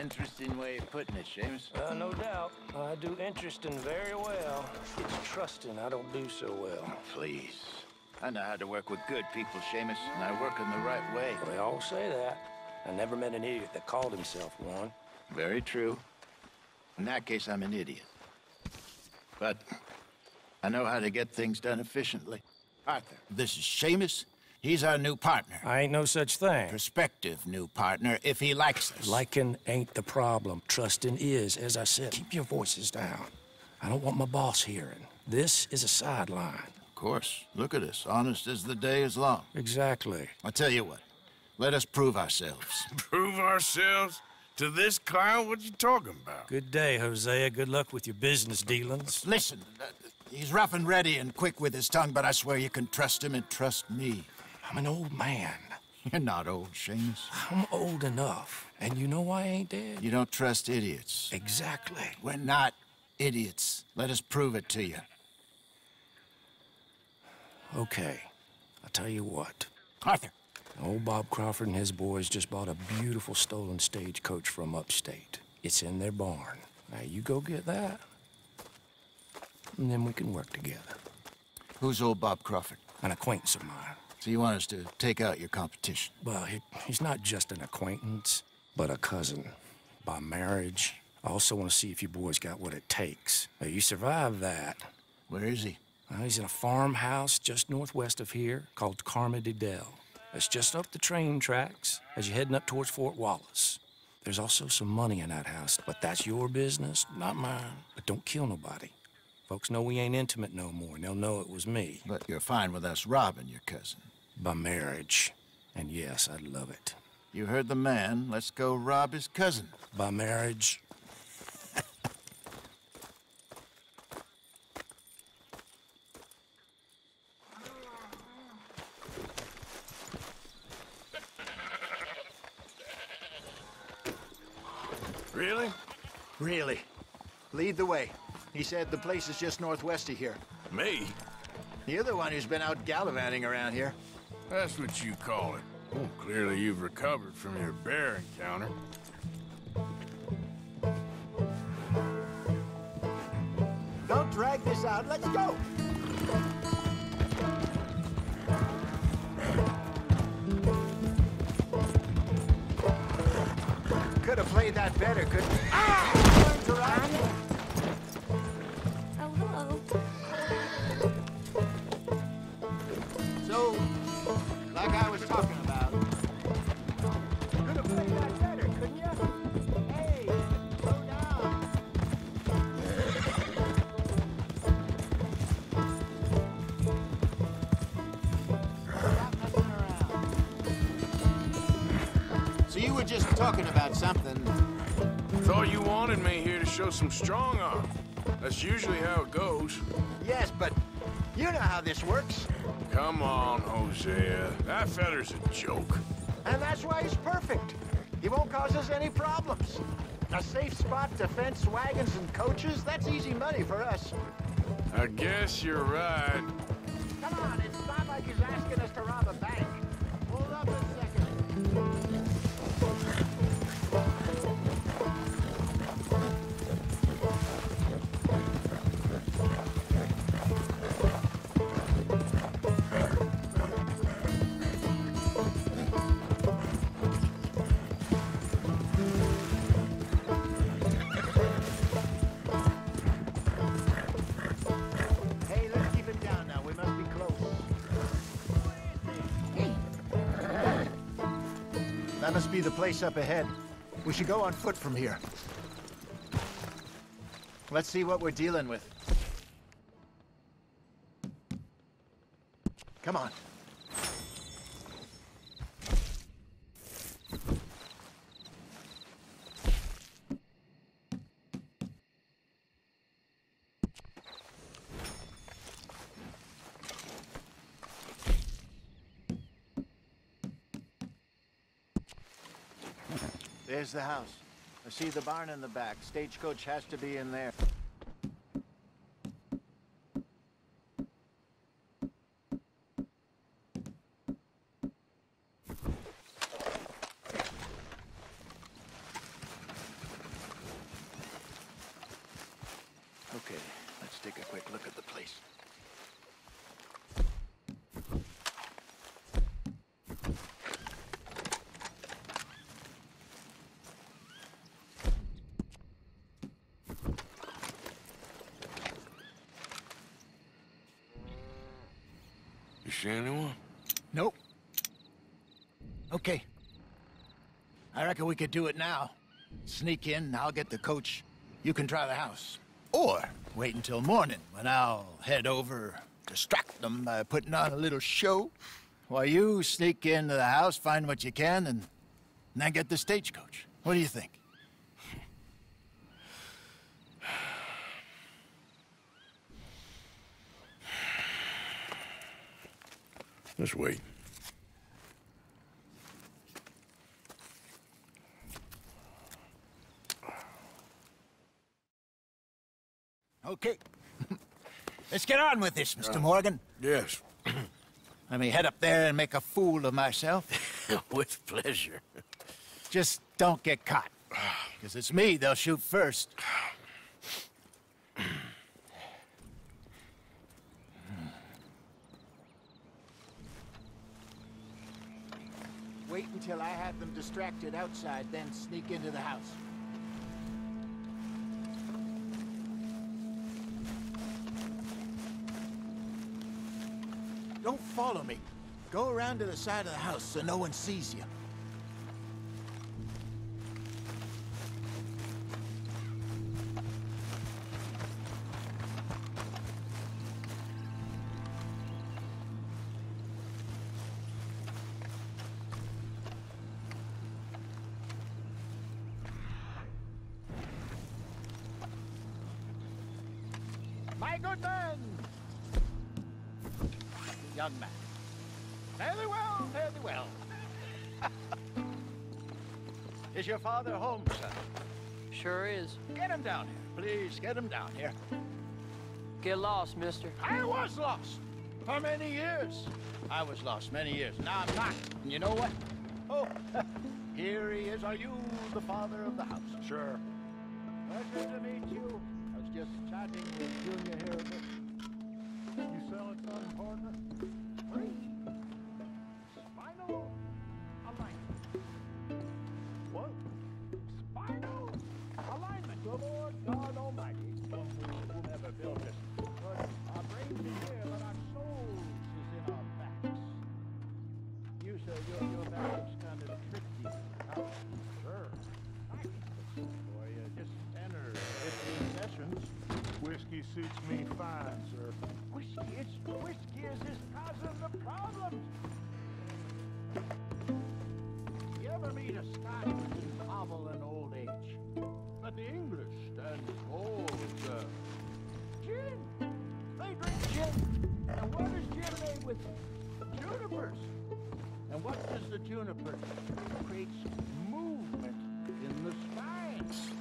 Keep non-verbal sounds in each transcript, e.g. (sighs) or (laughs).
Interesting way of putting it, Seamus. Uh, no doubt. I do interesting very well. It's trusting I don't do so well. Please. I know how to work with good people, Seamus, and I work in the right way. They all say that. I never met an idiot that called himself one. Very true. In that case, I'm an idiot. But I know how to get things done efficiently. Arthur, this is Seamus. He's our new partner. I ain't no such thing. Prospective new partner, if he likes us. Liking ain't the problem. Trusting is. As I said, keep your voices down. I don't want my boss hearing. This is a sideline. Of course. Look at us. Honest as the day is long. Exactly. I tell you what. Let us prove ourselves. (laughs) Prove ourselves? To this clown? What you talking about? Good day, Hosea. Good luck with your business dealings. Listen, uh, he's rough and ready and quick with his tongue, but I swear you can trust him and trust me. I'm an old man. You're not old, Seamus. I'm old enough. And you know why I ain't dead? You don't trust idiots. Exactly. We're not idiots. Let us prove it to you. Okay. I'll tell you what. Arthur. Old Bob Crawford and his boys just bought a beautiful stolen stagecoach from upstate. It's in their barn. Now you go get that, and then we can work together. Who's old Bob Crawford? An acquaintance of mine. So you want us to take out your competition? Well, he, he's not just an acquaintance, but a cousin. By marriage. I also want to see if you boys got what it takes. Now, you survive that. Where is he? Well, he's in a farmhouse just northwest of here called Carmody Dell. It's just up the train tracks as you're heading up towards Fort Wallace. There's also some money in that house, but that's your business, not mine. But don't kill nobody. Folks know we ain't intimate no more, and they'll know it was me. But you're fine with us robbing your cousin. By marriage. And yes, I'd love it. You heard the man. Let's go rob his cousin. By marriage. Really? Really. Lead the way. He said the place is just northwest of here. Me? You're the one who's been out gallivanting around here. That's what you call it. Well, clearly you've recovered from your bear encounter. Don't drag this out. Let's go. Could have played that better, couldn't you? Ah! Learn to ride. Oh, hello. So, just talking about something. Thought you wanted me here to show some strong arm. That's usually how it goes. Yes, but you know how this works. Come on, Hosea. That feller's a joke. And that's why he's perfect. He won't cause us any problems. A safe spot to fence wagons and coaches, that's easy money for us. I guess you're right. Come on, That must be the place up ahead. We should go on foot from here. Let's see what we're dealing with. Come on. There's the house. I see the barn in the back. Stagecoach has to be in there. See anyone? Nope. Okay. I reckon we could do it now. Sneak in, I'll get the coach. You can try the house. Or wait until morning when I'll head over, distract them by putting on a little show, while you sneak into the house, find what you can, and then get the stagecoach. What do you think? Let's wait. Okay. (laughs) Let's get on with this, Mr. Morgan. Yes. (clears throat) Let me head up there and make a fool of myself. (laughs) With pleasure. Just don't get caught. Because it's me they'll shoot first. (sighs) Wait until I have them distracted outside, then sneak into the house. Don't follow me. Go around to the side of the house so no one sees you. My good man! Young man. Fairly well, fairly well. (laughs) is your father home, son? Sure is. Get him down here. Please, get him down here. Get lost, mister. I was lost for many years. I was lost many years. Now I'm not. And you know what? Oh, (laughs) here he is. Are you the father of the house? Sure. Pleasure to meet you. Problems. You ever meet a Scot who can hobble in old age? But the English stand old. Uh, gin. They drink gin. And what is gin made with? Junipers. And what does the juniper do? Creates movement in the spines.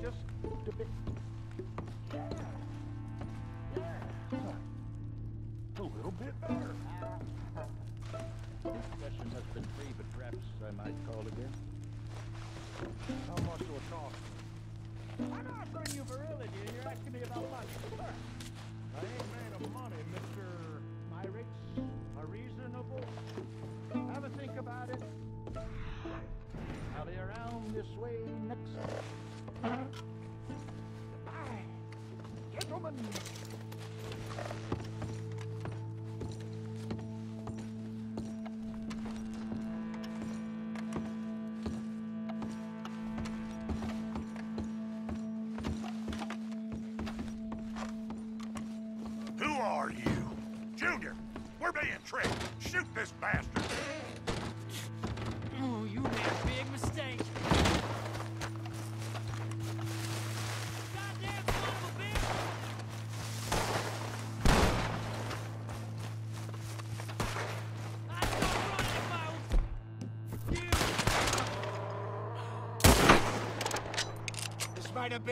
Just a bit. Yeah. Yeah. A little bit better. This session has been free, but perhaps I might call again. How much will it cost? I'm offering you virility, and you're asking me about money. Sir, I ain't man of money, Mr. my rates are reasonable. Have a think about it. I'll be around this way next. Goodbye, Gentlemen,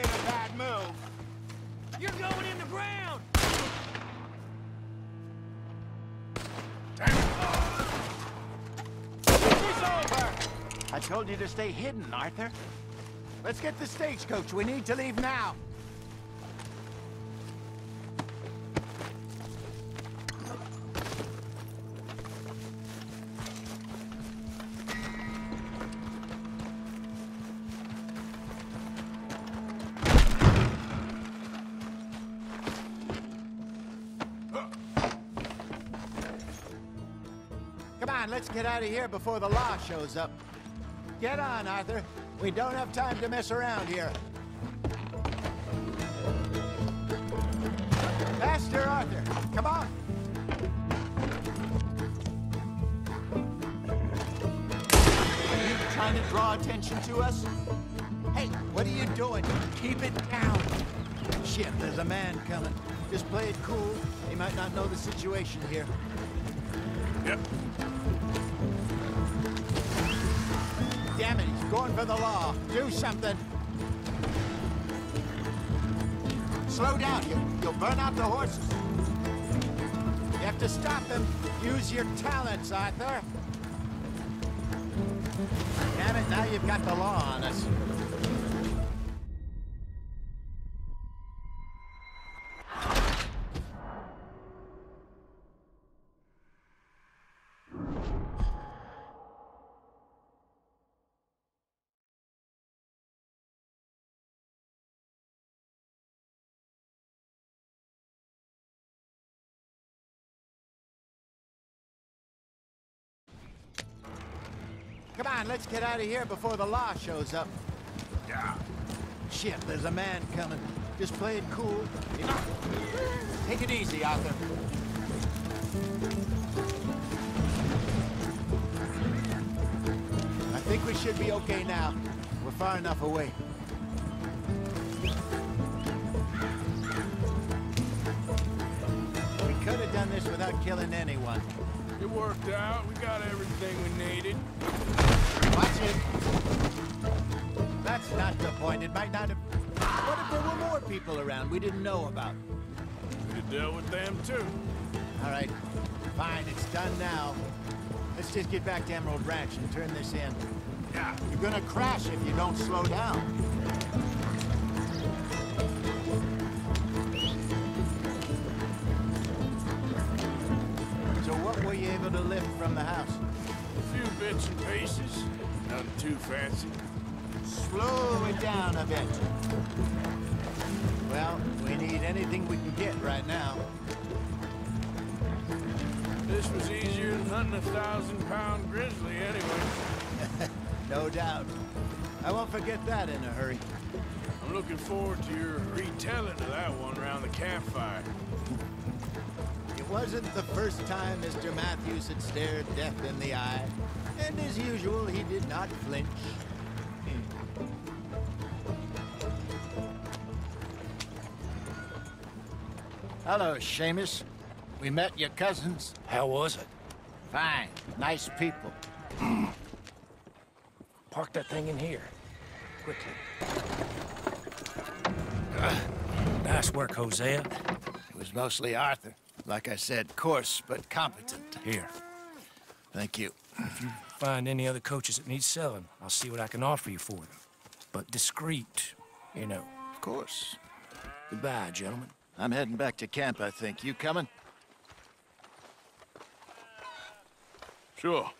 been a bad move. You're going in the ground! It's over! I told you to stay hidden, Arthur. Let's get the stagecoach. We need to leave now. On, let's get out of here before the law shows up. Get on, Arthur. We don't have time to mess around here. Faster, Arthur. Come on. Are you trying to draw attention to us? Hey, what are you doing? Keep it down. Shit, there's a man coming. Just play it cool. He might not know the situation here. Yep. Going for the law. Do something. Slow down. You, you'll burn out the horses. You have to stop them. Use your talents, Arthur. Damn it, now you've got the law on us. On, let's get out of here before the law shows up. Yeah. Shit, there's a man coming. Just play it cool. Take it easy, Arthur. I think we should be okay now. We're far enough away. We could have done this without killing anyone. It worked out. We got everything we needed. Watch it. That's not the point. It might not have... What if there were more people around we didn't know about? Have dealt with them too. All right, fine, it's done now. Let's just get back to Emerald Ranch and turn this in. Yeah. You're gonna crash if you don't slow down. So what were you able to lift from the house? A few bits and pieces. Nothing too fancy. Slow it down a bit. Well, we need anything we can get right now. This was easier than hunting a thousand pound grizzly anyway. (laughs) No doubt. I won't forget that in a hurry. I'm looking forward to your retelling of that one around the campfire. It wasn't the first time Mr. Matthews had stared death in the eye. And as usual, he did not flinch. Hello, Seamus. We met your cousins. How was it? Fine. Nice people. (clears throat) Park that thing in here. Quickly. Uh, nice work, Hosea. It was mostly Arthur. Like I said, coarse but competent. Here. Thank you. If you find any other coaches that need selling. I'll see what I can offer you for them. But discreet, you know. Of course. Goodbye, gentlemen. I'm heading back to camp, I think. You coming? Sure.